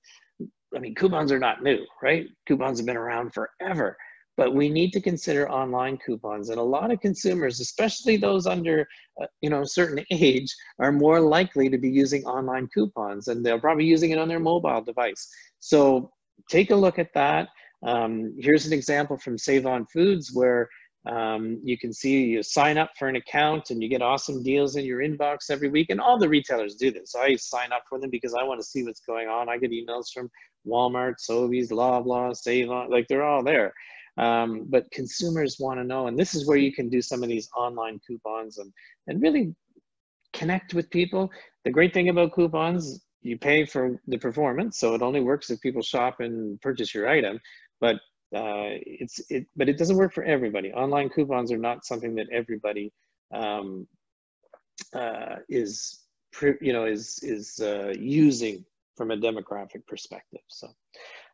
i mean coupons are not new right? Coupons have been around forever but we need to consider online coupons and a lot of consumers especially those under uh, you know a certain age are more likely to be using online coupons and they're probably using it on their mobile device. So take a look at that. Um, here's an example from save on foods where um, you can see you sign up for an account and you get awesome deals in your inbox every week and all the retailers do this. I sign up for them because i want to see what's going on. I get emails from walmart sobeys loblaw save on like they're all there um, but consumers want to know, and this is where you can do some of these online coupons and, and really connect with people. The great thing about coupons, you pay for the performance, so it only works if people shop and purchase your item. But uh, it's it, but it doesn't work for everybody. Online coupons are not something that everybody um, uh, is you know is is uh, using from a demographic perspective. So.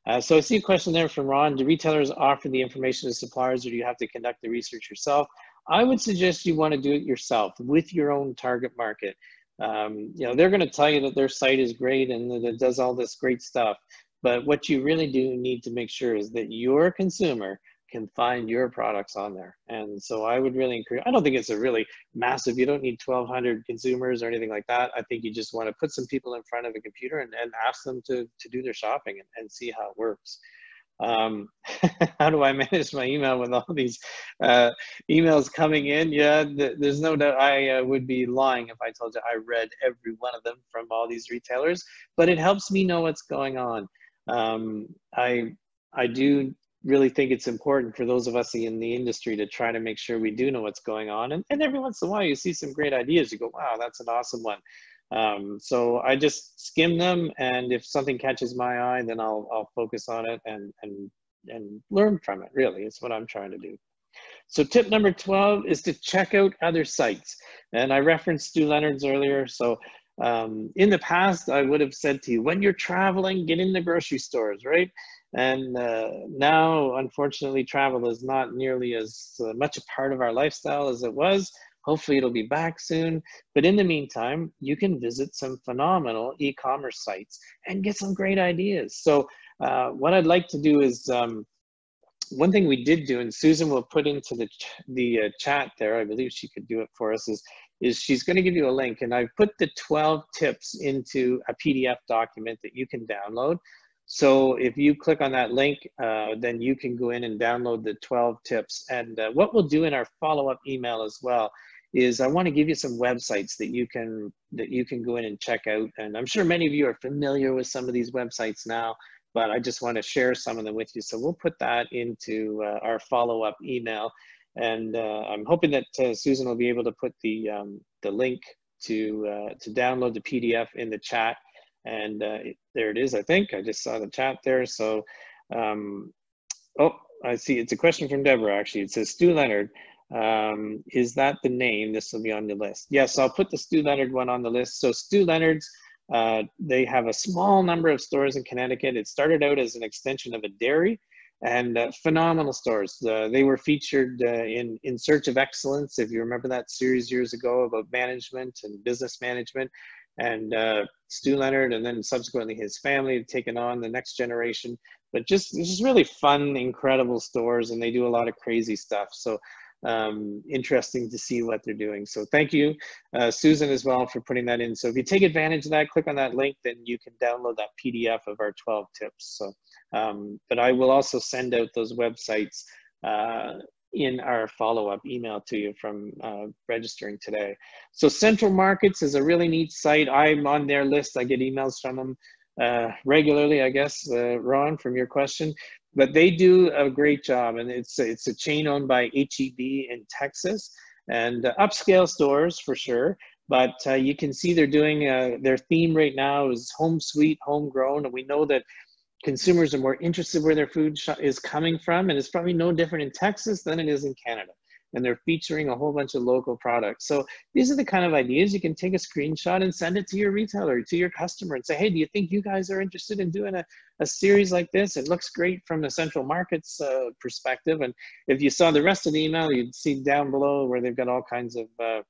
Uh, so I see a question there from Ron. Do retailers offer the information to suppliers or do you have to conduct the research yourself? I would suggest you want to do it yourself with your own target market. Um, you know, they're going to tell you that their site is great and that it does all this great stuff. But what you really do need to make sure is that your consumer can find your products on there. And so I would really encourage, I don't think it's a really massive, you don't need 1200 consumers or anything like that. I think you just want to put some people in front of a computer and, and ask them to, to do their shopping and, and see how it works. Um, how do I manage my email with all these uh, emails coming in? Yeah, th there's no doubt I uh, would be lying if I told you I read every one of them from all these retailers, but it helps me know what's going on. Um, I I do really think it's important for those of us in the industry to try to make sure we do know what's going on. And, and every once in a while, you see some great ideas. You go, wow, that's an awesome one. Um, so I just skim them, and if something catches my eye, then I'll, I'll focus on it and, and, and learn from it, really. It's what I'm trying to do. So tip number 12 is to check out other sites. And I referenced Stew Leonard's earlier. So um, in the past, I would have said to you, when you're traveling, get in the grocery stores, right? And uh, now, unfortunately, travel is not nearly as uh, much a part of our lifestyle as it was. Hopefully, it'll be back soon. But in the meantime, you can visit some phenomenal e commerce sites and get some great ideas. So, uh, what I'd like to do is um, one thing we did do, and Susan will put into the, ch the uh, chat there, I believe she could do it for us, is, is she's going to give you a link. And I've put the 12 tips into a PDF document that you can download. So if you click on that link, uh, then you can go in and download the 12 tips. And uh, what we'll do in our follow-up email as well is I want to give you some websites that you can that you can go in and check out. And I'm sure many of you are familiar with some of these websites now, but I just want to share some of them with you. So we'll put that into uh, our follow-up email. And uh, I'm hoping that uh, Susan will be able to put the um, the link to uh, to download the PDF in the chat and uh, there it is, I think. I just saw the chat there. So, um, oh, I see. It's a question from Deborah, actually. It says, Stew Leonard, um, is that the name? This will be on the list. Yes, I'll put the Stew Leonard one on the list. So Stew Leonard's, uh, they have a small number of stores in Connecticut. It started out as an extension of a dairy and uh, phenomenal stores. Uh, they were featured uh, in In Search of Excellence, if you remember that series years ago about management and business management and uh, Stew Leonard, and then subsequently his family had taken on the next generation. but just just really fun, incredible stores, and they do a lot of crazy stuff. So um, interesting to see what they're doing. So thank you, uh, Susan, as well for putting that in. So if you take advantage of that, click on that link, then you can download that PDF of our 12 tips. So, um, but I will also send out those websites uh, in our follow-up email to you from uh, registering today. So Central Markets is a really neat site. I'm on their list. I get emails from them uh, regularly, I guess, uh, Ron, from your question. But they do a great job, and it's it's a chain owned by HEB in Texas, and uh, upscale stores for sure. But uh, you can see they're doing uh, their theme right now is home sweet, homegrown, and we know that consumers are more interested where their food is coming from, and it's probably no different in Texas than it is in Canada. And they're featuring a whole bunch of local products. So these are the kind of ideas you can take a screenshot and send it to your retailer, to your customer, and say, hey, do you think you guys are interested in doing a, a series like this? It looks great from the central markets uh, perspective. And if you saw the rest of the email, you'd see down below where they've got all kinds of uh,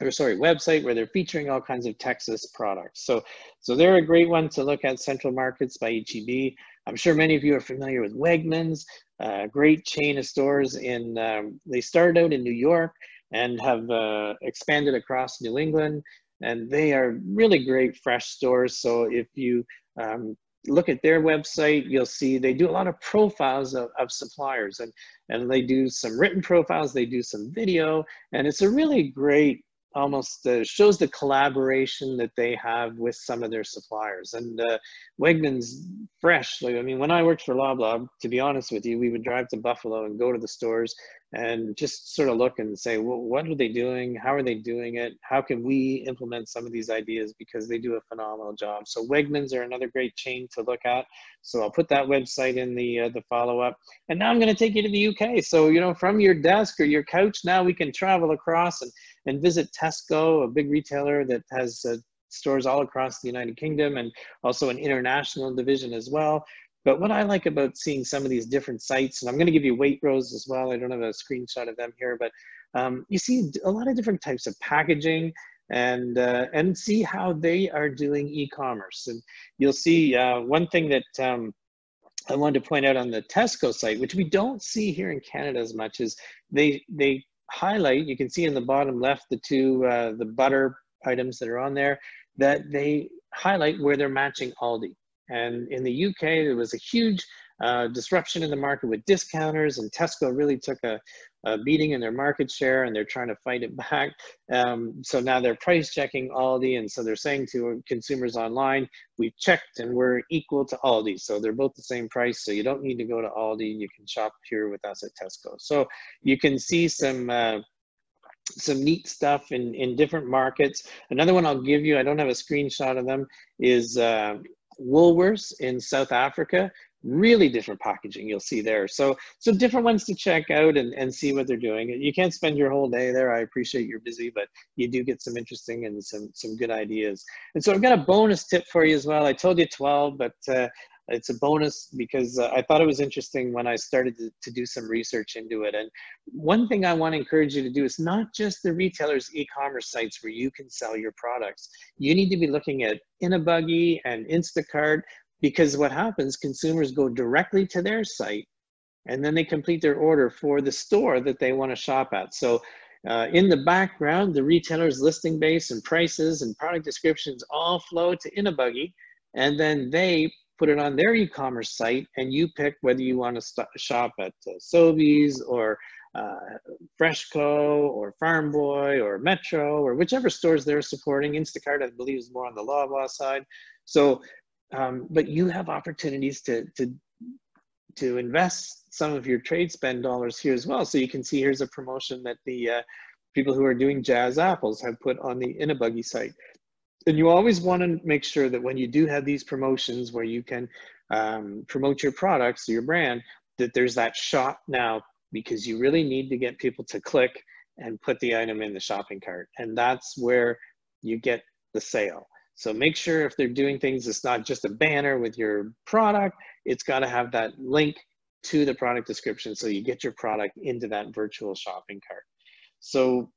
or sorry, website where they're featuring all kinds of Texas products. So, so they're a great one to look at Central Markets by HEB. I'm sure many of you are familiar with Wegmans, a great chain of stores in, um, they started out in New York and have uh, expanded across New England. And they are really great fresh stores. So if you um, look at their website, you'll see they do a lot of profiles of, of suppliers and, and they do some written profiles, they do some video, and it's a really great almost uh, shows the collaboration that they have with some of their suppliers. And uh, Wegmans fresh, like, I mean, when I worked for Loblaw, to be honest with you, we would drive to Buffalo and go to the stores and just sort of look and say, well, what are they doing? How are they doing it? How can we implement some of these ideas? Because they do a phenomenal job. So Wegmans are another great chain to look at. So I'll put that website in the uh, the follow up. And now I'm going to take you to the UK. So you know, from your desk or your couch, now we can travel across and and visit Tesco, a big retailer that has uh, stores all across the United Kingdom and also an international division as well. But what I like about seeing some of these different sites, and I'm going to give you Waitrose as well. I don't have a screenshot of them here, but um, you see a lot of different types of packaging and uh, and see how they are doing e-commerce. And you'll see uh, one thing that um, I wanted to point out on the Tesco site, which we don't see here in Canada as much, is they they highlight. You can see in the bottom left the two uh, the butter items that are on there that they highlight where they're matching Aldi. And in the UK, there was a huge uh, disruption in the market with discounters, and Tesco really took a, a, beating in their market share, and they're trying to fight it back. Um, so now they're price checking Aldi, and so they're saying to consumers online, "We've checked, and we're equal to Aldi, so they're both the same price. So you don't need to go to Aldi; you can shop here with us at Tesco." So you can see some. Uh, some neat stuff in, in different markets. Another one I'll give you, I don't have a screenshot of them, is uh, Woolworths in South Africa. Really different packaging you'll see there. So, so different ones to check out and, and see what they're doing. You can't spend your whole day there. I appreciate you're busy, but you do get some interesting and some, some good ideas. And so I've got a bonus tip for you as well. I told you 12, but uh, it's a bonus because uh, I thought it was interesting when I started to, to, do some research into it. And one thing I want to encourage you to do is not just the retailers' e-commerce sites where you can sell your products. You need to be looking at Buggy and Instacart because what happens, consumers go directly to their site and then they complete their order for the store that they want to shop at. So uh, in the background, the retailer's listing base and prices and product descriptions all flow to Buggy, and then they put it on their e-commerce site and you pick whether you want to shop at uh, Sobeys or uh, Freshco or Farm Boy or Metro or whichever stores they're supporting. Instacart, I believe, is more on the Loblaw side. So, um, but you have opportunities to, to, to invest some of your trade spend dollars here as well. So you can see here's a promotion that the uh, people who are doing Jazz Apples have put on the InaBuggy site and you always want to make sure that when you do have these promotions where you can um, promote your products, your brand, that there's that shop now because you really need to get people to click and put the item in the shopping cart. And that's where you get the sale. So make sure if they're doing things, it's not just a banner with your product, it's got to have that link to the product description so you get your product into that virtual shopping cart. So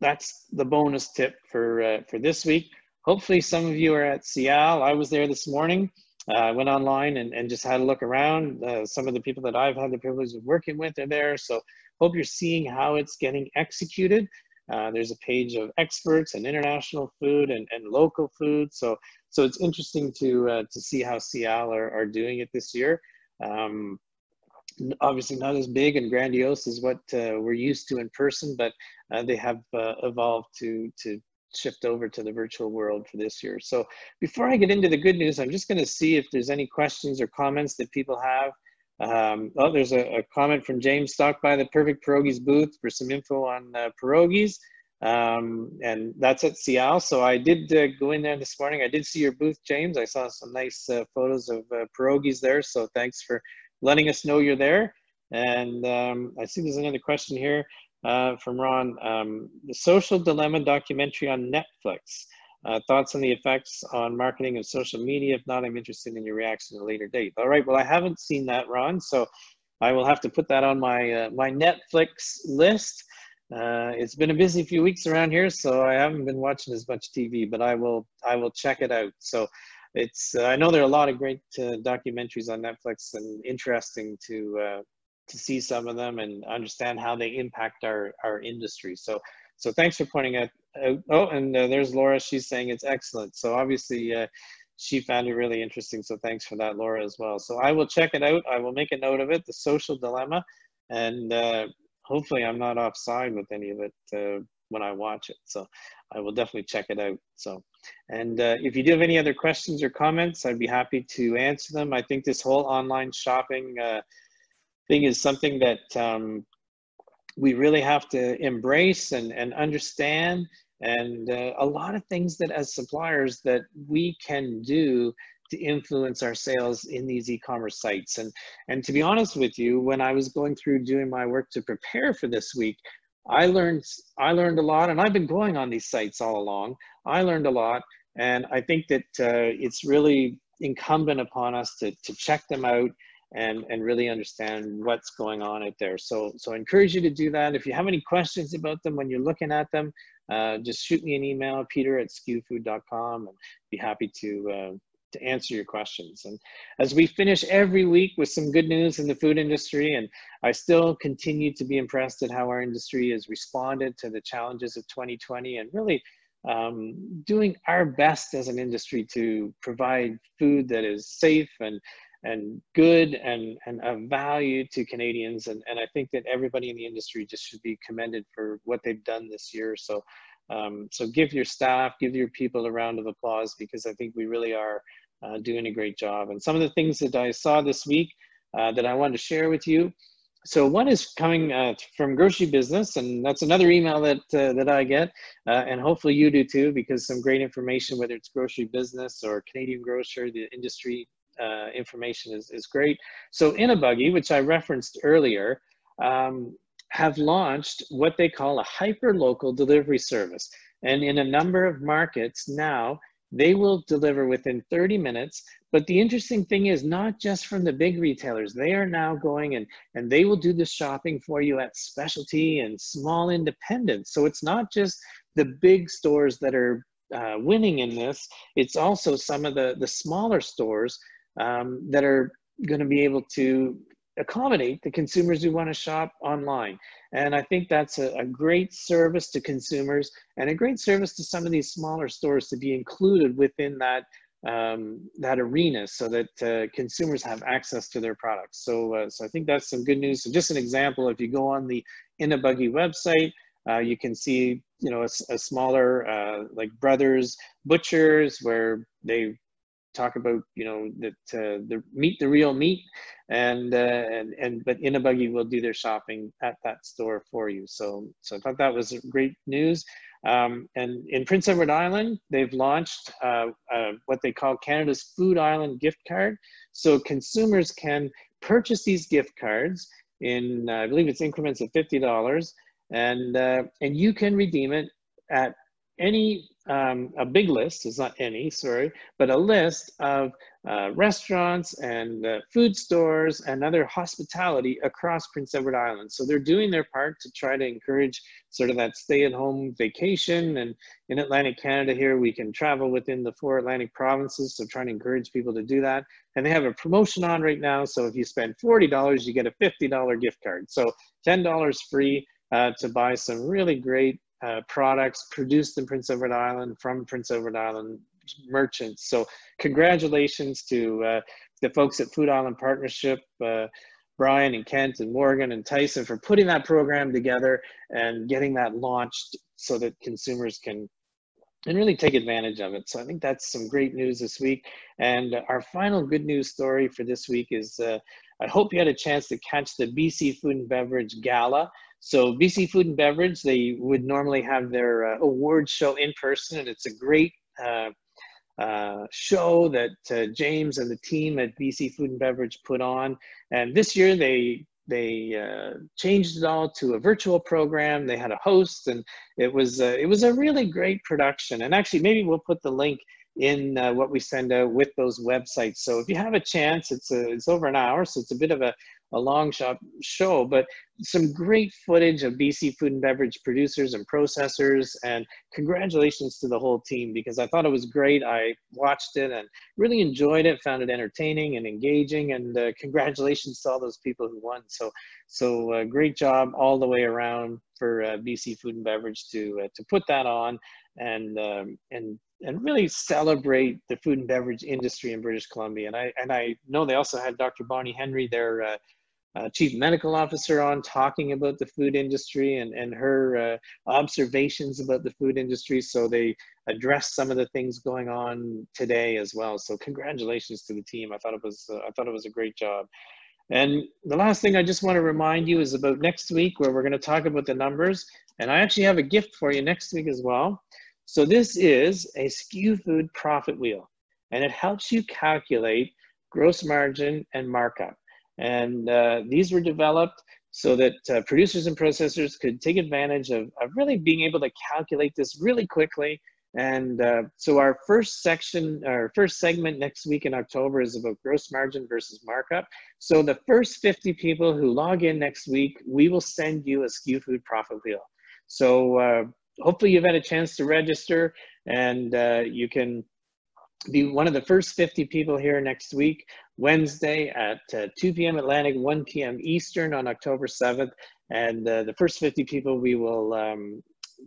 that's the bonus tip for, uh, for this week. Hopefully some of you are at SIAL. I was there this morning uh, I went online and, and just had a look around. Uh, some of the people that I've had the privilege of working with are there. So hope you're seeing how it's getting executed. Uh, there's a page of experts and international food and, and local food. So, so it's interesting to, uh, to see how SIAL are, are doing it this year. Um, obviously not as big and grandiose as what uh, we're used to in person, but uh, they have uh, evolved to, to shift over to the virtual world for this year. So before I get into the good news, I'm just gonna see if there's any questions or comments that people have. Um, oh, there's a, a, comment from James, stock by the Perfect Pierogies booth for some info on uh, pierogies. Um, and that's at SIAL. So I did uh, go in there this morning. I did see your booth, James. I saw some nice uh, photos of uh, pierogies there. So thanks for letting us know you're there. And um, I see there's another question here uh, from Ron. Um, the Social Dilemma documentary on Netflix. Uh, thoughts on the effects on marketing of social media? If not, I'm interested in your reaction at a later date. All right, well, I haven't seen that, Ron, so I will have to put that on my, uh, my Netflix list. Uh, it's been a busy few weeks around here, so I haven't been watching as much TV, but I will, I will check it out. So it's, uh, I know there are a lot of great uh, documentaries on Netflix and interesting to, uh, to see some of them and understand how they impact our, our industry. So, so thanks for pointing out. Out oh, and uh, there's Laura. She's saying it's excellent. So obviously uh, she found it really interesting. So thanks for that, Laura, as well. So I will check it out. I will make a note of it, the social dilemma, and uh, hopefully I'm not offside with any of it uh, when I watch it. So I will definitely check it out. So, and uh, if you do have any other questions or comments, I'd be happy to answer them. I think this whole online shopping uh, thing is something that um, we really have to embrace and, and understand and uh, a lot of things that as suppliers that we can do to influence our sales in these e-commerce sites and and to be honest with you when i was going through doing my work to prepare for this week i learned i learned a lot and i've been going on these sites all along i learned a lot and i think that uh, it's really incumbent upon us to, to check them out and, and really understand what's going on out there. So, so I encourage you to do that. If you have any questions about them when you're looking at them, uh, just shoot me an email, peter at skufood.com, and be happy to, uh, to answer your questions. And as we finish every week with some good news in the food industry, and I still continue to be impressed at how our industry has responded to the challenges of 2020 and really um, doing our best as an industry to provide food that is safe and and good and, and of value to Canadians. And, and I think that everybody in the industry just should be commended for what they've done this year. So, um, so give your staff, give your people a round of applause because I think we really are uh, doing a great job. And some of the things that I saw this week uh, that I wanted to share with you. So one is coming uh, from grocery business, and that's another email that uh, that I get, uh, and hopefully you do too, because some great information, whether it's grocery business or Canadian grocer, the industry uh, information is, is great. So InaBuggy, which I referenced earlier, um, have launched what they call a hyper-local delivery service. And in a number of markets now, they will deliver within 30 minutes. But the interesting thing is not just from the big retailers, they are now going and, and they will do the shopping for you at specialty and small independents. So it's not just the big stores that are uh, winning in this, it's also some of the, the smaller stores um, that are going to be able to accommodate the consumers who want to shop online. And I think that's a, a, great service to consumers and a great service to some of these smaller stores to be included within that um, that arena so that uh, consumers have access to their products. So, uh, so I think that's some good news. So just an example, if you go on the InaBuggy website, uh, you can see, you know, a, a smaller uh, like Brothers Butchers where they talk about you know that uh, the meet the real meat and uh, and and but InaBuggy will do their shopping at that store for you. So so i thought that was great news. Um, and in prince edward island they've launched uh, uh, what they call canada's food island gift card. So consumers can purchase these gift cards in uh, i believe it's increments of $50 and uh, and you can redeem it at any um, a big list, it's not any, sorry, but a list of uh, restaurants and uh, food stores and other hospitality across Prince Edward Island. So they're doing their part to try to encourage sort of that stay at home vacation. And in Atlantic Canada here, we can travel within the four Atlantic provinces. So trying to encourage people to do that. And they have a promotion on right now. So if you spend $40, you get a $50 gift card. So $10 free uh, to buy some really great uh, products produced in Prince Edward Island from Prince Edward Island merchants. So congratulations to uh, the folks at Food Island Partnership, uh, Brian and Kent and Morgan and Tyson for putting that program together and getting that launched so that consumers can and really take advantage of it. So I think that's some great news this week. And our final good news story for this week is uh, I hope you had a chance to catch the BC Food and Beverage Gala. So BC Food and Beverage, they would normally have their uh, show in person, and it's a great uh, uh, show that uh, James and the team at BC Food and Beverage put on. And this year they they uh, changed it all to a virtual program. They had a host, and it was uh, it was a really great production. And actually, maybe we'll put the link in what we send out with those websites. So if you have a chance, it's a, it's over an hour, so it's a bit of a a long shot show, but some great footage of BC food and beverage producers and processors. And congratulations to the whole team because I thought it was great. I watched it and really enjoyed it, found it entertaining and engaging. And uh, congratulations to all those people who won. So, so uh, great job all the way around for uh, BC food and beverage to uh, to put that on and um, and and really celebrate the food and beverage industry in British Columbia. And I and I know they also had Dr. Bonnie Henry, their uh, uh, chief medical officer on talking about the food industry and, and her uh, observations about the food industry. So they addressed some of the things going on today as well. So congratulations to the team. I thought it was, uh, I thought it was a great job. And the last thing I just want to remind you is about next week where we're going to talk about the numbers. And I actually have a gift for you next week as well. So this is a SKU food profit wheel and it helps you calculate gross margin and markup. And uh, these were developed so that uh, producers and processors could take advantage of, of really being able to calculate this really quickly. And uh, so our first section, our first segment next week in October is about gross margin versus markup. So the first 50 people who log in next week, we will send you a SKU food profit wheel. So uh, hopefully you've had a chance to register and uh, you can be one of the first 50 people here next week, Wednesday at uh, 2 p.m. Atlantic, 1 p.m. Eastern on October 7th. And uh, the first 50 people, we will um,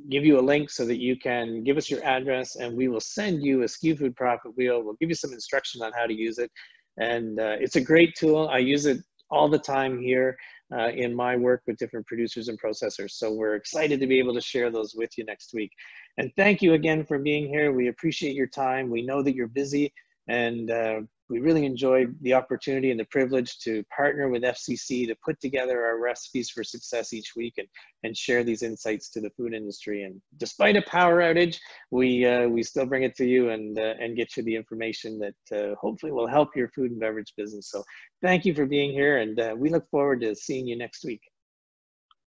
give you a link so that you can give us your address and we will send you a SKU Food Profit Wheel. We'll give you some instruction on how to use it. And uh, it's a great tool. I use it all the time here uh, in my work with different producers and processors. So we're excited to be able to share those with you next week. And thank you again for being here. We appreciate your time. We know that you're busy and uh, we really enjoyed the opportunity and the privilege to partner with FCC to put together our recipes for success each week and, and share these insights to the food industry. And despite a power outage, we, uh, we still bring it to you and, uh, and get you the information that uh, hopefully will help your food and beverage business. So thank you for being here and uh, we look forward to seeing you next week.